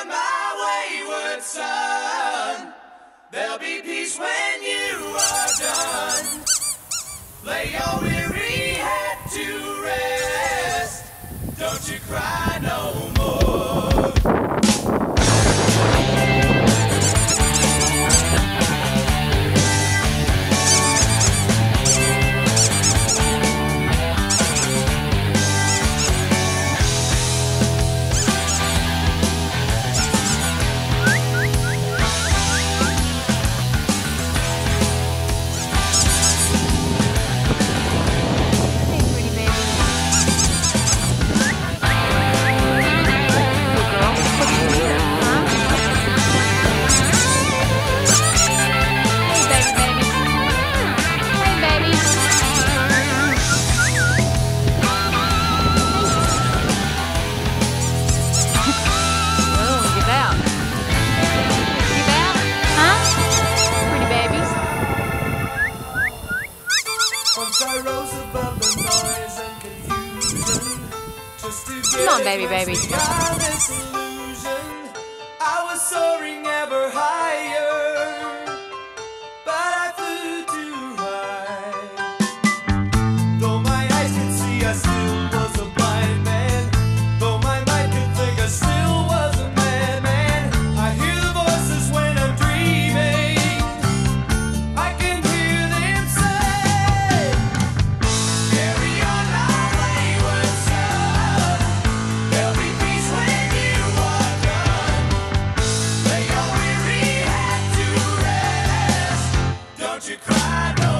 on, my wayward son. There'll be peace when you are done. Lay your Once I rose above the noise and confusion. Just to Come on, baby, baby. this illusion. I was soaring ever higher. Don't you cry, no.